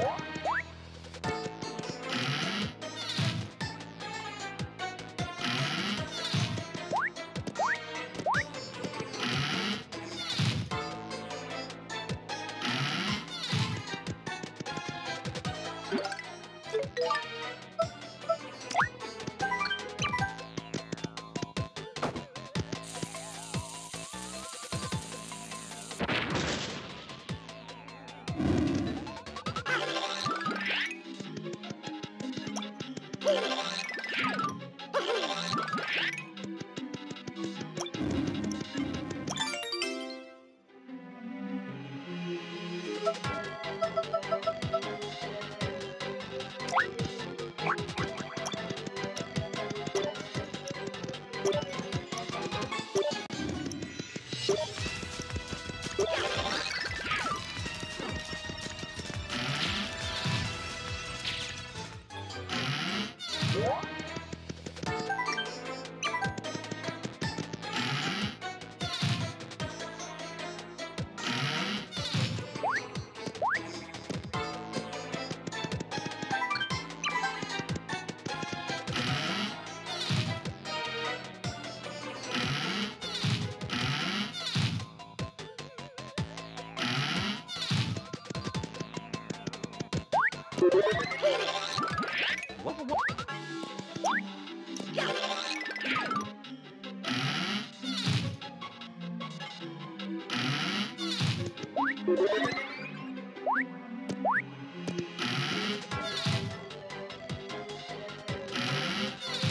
어?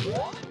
What?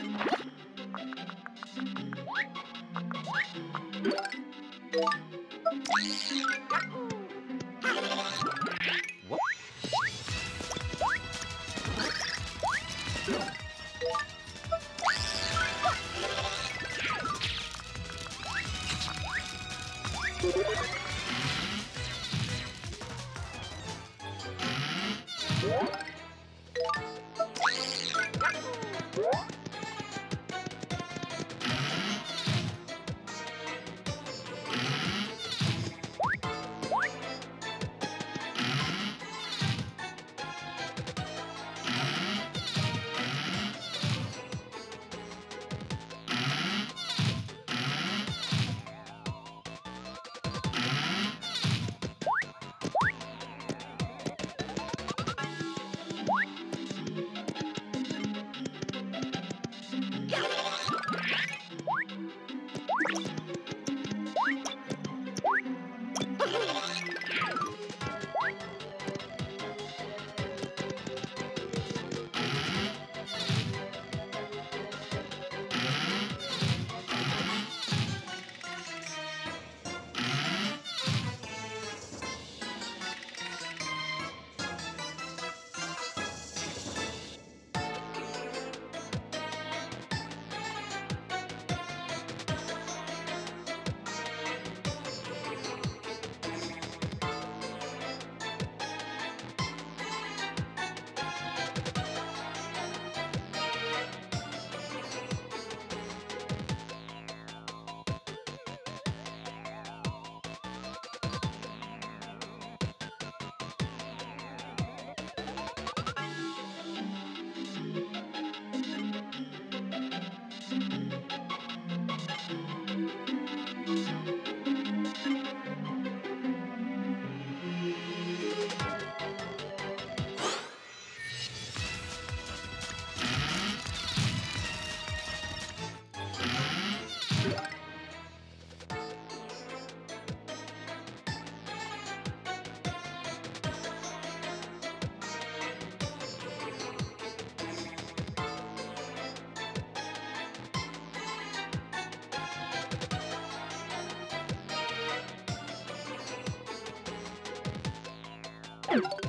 you Thank